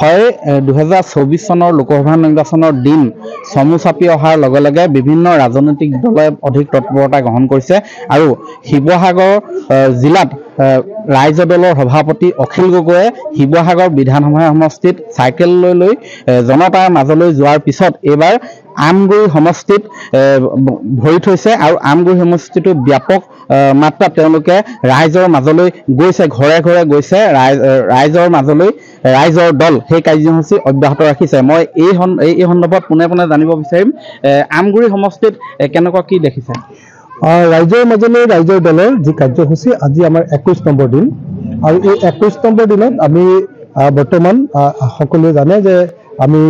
হয় দুহেজাৰ চৌবিছ চনৰ লোকসভা নিৰ্বাচনৰ দিন চমু চাপি অহাৰ লগে লগে বিভিন্ন ৰাজনৈতিক দলে অধিক তৎপৰতা গ্ৰহণ কৰিছে আৰু শিৱসাগৰ জিলাত ৰাইজ দলৰ সভাপতি অখিল গগৈয়ে শিৱসাগৰ বিধানসভা সমষ্টিত চাইকেল লৈ লৈ জনতাৰ মাজলৈ যোৱাৰ পিছত এইবাৰ আমগুৰি সমষ্টিত ভৰি থৈছে আৰু আমগুৰি সমষ্টিটো ব্যাপক মাত্ৰাত তেওঁলোকে ৰাইজৰ মাজলৈ গৈছে ঘৰে ঘৰে গৈছে ৰাইজৰ মাজলৈ ৰাইজৰ দল সেই কাৰ্যসূচী অব্যাহত ৰাখিছে। মই এই এই এই সন্দৰ্ভত পোনে পোনে জানিব বিচাৰিম আমগুৰি সমষ্টিত কেনেকুৱা কি দেখিছে? ৰাইজৰ মাজলৈ ৰাইজৰ দলৰ যি কাৰ্যসূচী আজি আমাৰ একৈশ নম্বৰ দিন। আৰু এই একৈশ নম্বৰ দিনত আমি বৰ্তমান সকলোৱে জানে যে আমি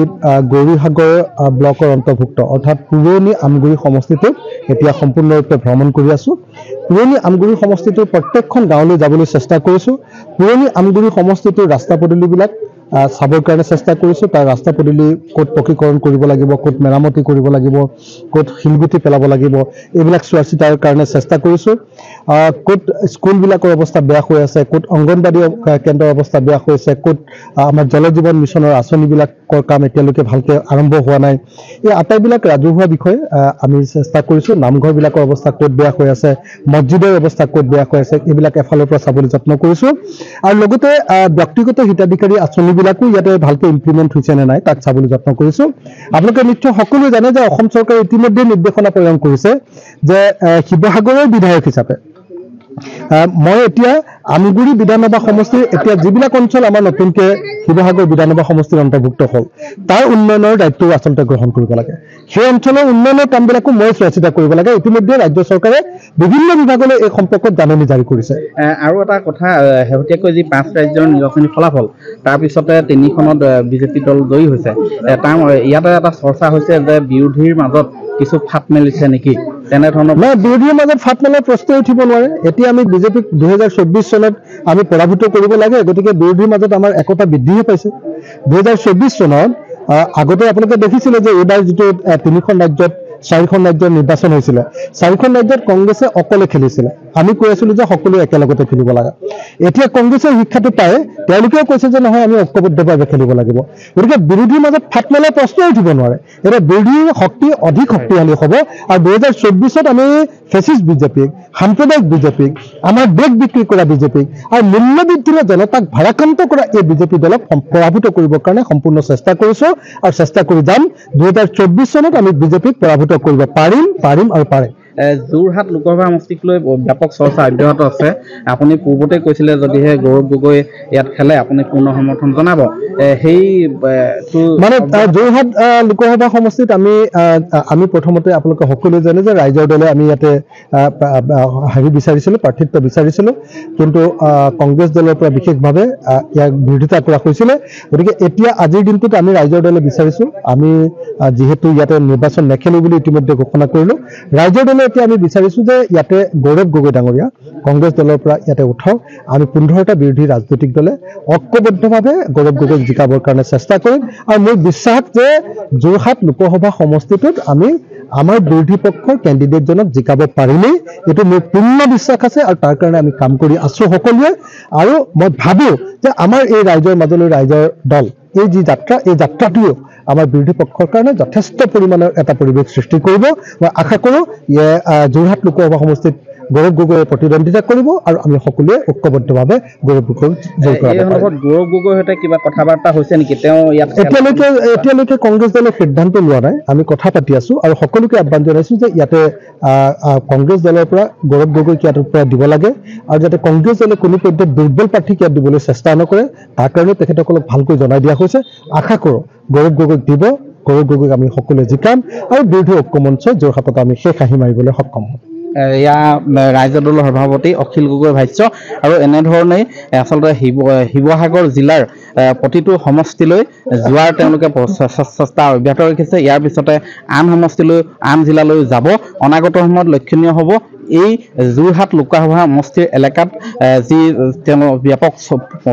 গৌৰীসাগৰ ব্লকৰ অন্তৰ্ভুক্ত। অৰ্থাৎ পুৰণি আমগুৰি সমষ্টিটোত এতিয়া সম্পূৰ্ণৰূপে ভ্ৰমণ কৰি আছো। পুৰণি আমগুৰি সমষ্টিটোৰ প্ৰত্যেকখন গাঁৱলৈ যাবলৈ চেষ্টা কৰিছো। পুৰণি আমগুৰি সমষ্টিটোৰ ৰাস্তা পদূলিবিলাক চাবৰ কাৰণে চেষ্টা কৰিছোঁ। তাৰ ৰাস্তা পদূলি ক'ত পকীকৰণ কৰিব লাগিব ক'ত মেৰামতি কৰিব লাগিব ক'ত শিলগুটি পেলাব লাগিব এইবিলাক চোৱা চিতাৰ কাৰণে চেষ্টা কৰিছোঁ। ক'ত স্কুলবিলাকৰ অৱস্থা বেয়া হৈ আছে ক'ত অংগনবাদী কেন্দ্ৰৰ অৱস্থা বেয়া হৈ আছে ক'ত আমাৰ জল জীৱন মিছনৰ আঁচনিবিলাকৰ কাম এতিয়ালৈকে ভালকৈ আৰম্ভ হোৱা নাই। এই আটাইবিলাক ৰাজহুৱা বিষয় আমি চেষ্টা কৰিছোঁ। নামঘৰবিলাকৰ অৱস্থা ক'ত বেয়া হৈ আছে মছজিদৰ অৱস্থা ক'ত বেয়া হৈ আছে এইবিলাক এফালৰ পৰা চাবলৈ যত্ন কৰিছোঁ। আৰু লগতে ব্যক্তিগত হিতাধিকাৰী আঁচনিবিলাকো ইয়াতে ভালকৈ ইমপ্লিমেণ্ট হৈছে নে নাই তাক চাবলৈ যত্ন কৰিছোঁ। আপোনালোকে নিশ্চয় সকলোৱে জানে যে অসম চৰকাৰে ইতিমধ্যে নিৰ্দেশনা প্ৰেৰণ কৰিছে যে শিৱসাগৰৰ বিধায়ক হিচাপে। মই এতিয়া আমগুৰি বিধানসভা সমষ্টিৰ এতিয়া যিবিলাক অঞ্চল আমাৰ নতুনকৈ শিৱসাগৰ বিধানসভা সমষ্টিৰ অন্তৰ্ভুক্ত হ'ল তাৰ উন্নয়নৰ দায়িত্বও আচলতে গ্ৰহণ কৰিব লাগে। সেই অঞ্চলৰ উন্নয়নৰ কামবিলাকো মই চোৱা চিতা কৰিব লাগে। ইতিমধ্যে ৰাজ্য চৰকাৰে বিভিন্ন বিভাগলৈ এই সম্পৰ্কত জাননী জাৰি কৰিছে। আৰু এটা কথা শেহতীয়াকৈ যি পাঁচ ৰাজ্যৰ নিৰ্বাচনী ফলাফল তাৰপিছতে তিনিখনত বিজেপি দল জয়ী হৈছে। তাৰ ইয়াতে এটা চৰ্চা হৈছে যে বিৰোধীৰ মাজত কিছু ফাট মেলিছে নেকি? তেনেধৰণৰ নাই বিৰোধীৰ মাজত ফাট মেলাৰ প্ৰশ্নই উঠিব নোৱাৰে। এতিয়া আমি বিজেপিক দুহেজাৰ চৌব্বিছ চনত আমি পৰাভূত কৰিব লাগে গতিকে বিৰোধীৰ মাজত আমাৰ একতা বৃদ্ধিহে পাইছে। দুহেজাৰ চৌব্বিছ চনত আগতে আপোনালোকে দেখিছিলে যে এইবাৰ যিটো তিনিখন ৰাজ্যত চাৰিখন ৰাজ্যৰ নিৰ্বাচন হৈছিলে। চাৰিখন ৰাজ্যত কংগ্ৰেছে অকলে খেলিছিলে। আমি কৈ আছিলো যে সকলোৱে একেলগতে খেলিব লাগে। এতিয়া কংগ্ৰেছৰ শিক্ষাটো পাই তেওঁলোকেও কৈছে যে নহয় আমি ঐক্যবদ্ধভাৱে খেলিব লাগিব। গতিকে বিৰোধীৰ মাজত ফাট মেলাৰ প্ৰশ্নই উঠিব নোৱাৰে। এতিয়া বিৰোধীৰ শক্তি অধিক শক্তিশালী হ'ব আৰু দুহেজাৰ চৌব্বিছত আমি ফেচিষ্ট বিজেপিক সাম্প্ৰদায়িক বিজেপিক আমাৰ দেশ বিক্ৰী কৰা বিজেপিক আৰু মূল্য বৃদ্ধিৰে জনতাক ভাৰাক্ৰান্ত কৰা এই বিজেপি দলক পৰাভূত কৰিবৰ কাৰণে সম্পূৰ্ণ চেষ্টা কৰিছো আৰু চেষ্টা কৰি যাম। দুহেজাৰ চৌব্বিছ চনত আমি বিজেপিক পৰাভূত কৰিব পাৰিম পাৰিম আৰু পাৰে। এ, যোৰহাট লোকসভা সমষ্টিক লৈ ব্যাপক চৰ্চা অব্যাহত আছে। আপুনি পূৰ্বতে কৈছিলে যদিহে গৌৰৱ গগৈ ইয়াত খেলে আপুনি পূৰ্ণ সমৰ্থন জনাব। সেই মানে যোৰহাট লোকসভা সমষ্টিত আমি আমি প্ৰথমতে আপোনালোকে সকলোৱে জানে যে ৰাইজৰ দলে আমি ইয়াতে হেৰি বিচাৰিছিলোঁ প্ৰাৰ্থিত্ব বিচাৰিছিলোঁ। কিন্তু কংগ্ৰেছ দলৰ পৰা বিশেষভাৱে ইয়াক বিৰোধিতা কৰা হৈছিলে। গতিকে এতিয়া আজিৰ দিনটোত আমি ৰাইজৰ দলে বিচাৰিছোঁ। আমি যিহেতু ইয়াতে নিৰ্বাচন নেখেলোঁ বুলি ইতিমধ্যে ঘোষণা কৰিলোঁ। ৰাইজৰ দলে এতিয়া আমি বিচাৰিছোঁ যে ইয়াতে গৌৰৱ গগৈ ডাঙৰীয়া কংগ্ৰেছ দলৰ পৰা ইয়াতে উঠক। আমি পোন্ধৰটা বিৰোধী ৰাজনৈতিক দলে ঐক্যবদ্ধভাৱে গৌৰৱ গগৈক জিকাবৰ কাৰণে চেষ্টা কৰিম। আৰু মোৰ বিশ্বাস যে যোৰহাট লোকসভা সমষ্টিটোত আমি আমাৰ বিৰোধী পক্ষৰ কেণ্ডিডেটজনক জিকাব পাৰিমেই। এইটো মোৰ পূৰ্ণ বিশ্বাস আছে আৰু তাৰ কাৰণে আমি কাম কৰি আছো সকলোৱে। আৰু মই ভাবোঁ যে আমাৰ এই ৰাইজৰ মাজলৈ ৰাইজৰ দল এই যি যাত্ৰা এই যাত্ৰাটোৱেও আমাৰ বিৰোধী পক্ষৰ কাৰণে যথেষ্ট পৰিমাণৰ এটা পৰিৱেশ সৃষ্টি কৰিব। মই আশা কৰোঁ যোৰহাট লোকসভা সমষ্টিত গৌৰৱ গগৈয়ে প্ৰতিদ্বন্দ্বিতা কৰিব আৰু আমি সকলোৱে ঐক্যবদ্ধভাৱে গৌৰৱ গগৈক জয় কৰাব সন্দৰ্ভত গৌৰৱ গগৈৰ সৈতে কিবা কথা বাৰ্তা হৈছে নেকি? তেওঁ ইয়াত এতিয়ালৈকে এতিয়ালৈকে কংগ্ৰেছ দলে সিদ্ধান্ত লোৱা নাই। আমি কথা পাতি আছো আৰু সকলোকে আহ্বান জনাইছো যে ইয়াতে আহ, আহ, কংগ্ৰেছ দলৰ পৰা গৌৰৱ গগৈক ইয়াৰ পৰা দিব লাগে আৰু যাতে কংগ্ৰেছ দলে কোনো পৰ্যায়ত দুৰ্বল প্ৰাৰ্থীক ইয়াত দিবলৈ চেষ্টা নকৰে। তাৰ কাৰণে তেখেতসকলক ভালকৈ জনাই দিয়া হৈছে। আশা কৰোঁ গৌৰৱ গগৈক দিব। গৌৰৱ গগৈক আমি সকলোৱে জিকাম আৰু বিৰোধী ঐক্যমঞ্চ যোৰহাটত আমি শেষ হাঁহি মাৰিবলৈ সক্ষম হ'ম। এয়া ৰাইজৰ দলৰ সভাপতি অখিল গগৈ ভাষ্য আৰু এনেধৰণেই আচলতে শিৱ শিৱসাগৰ জিলাৰ প্ৰতিটো সমষ্টিলৈ যোৱাৰ তেওঁলোকে চেষ্টা অব্যাহত ৰাখিছে। ইয়াৰ পিছতে আন সমষ্টিলৈ আন জিলালৈ যাব। অনাগত সময়ত লক্ষণীয় হ'ব। এই যোৰহাট লোকসভা সমষ্টিৰ এলেকাত যি তেওঁ ব্যাপক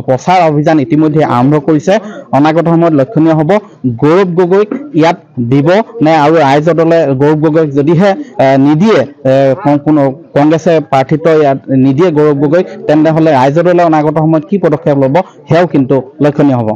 প্ৰচাৰ অভিযান ইতিমধ্যে আৰম্ভ কৰিছে অনাগত সময়ত লক্ষণীয় হ'ব গৌৰৱ গগৈক ইয়াত দিব নে আৰু ৰাইজৰ দলে গৌৰৱ গগৈক যদিহে নিদিয়ে কোনো কংগ্ৰেছে প্ৰাৰ্থিত্ব ইয়াত নিদিয়ে গৌৰৱ গগৈক তেনেহ'লে ৰাইজৰ দলে অনাগত সময়ত কি পদক্ষেপ ল'ব সেয়াও কিন্তু লক্ষণীয় হ'ব।